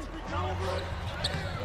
Let's go.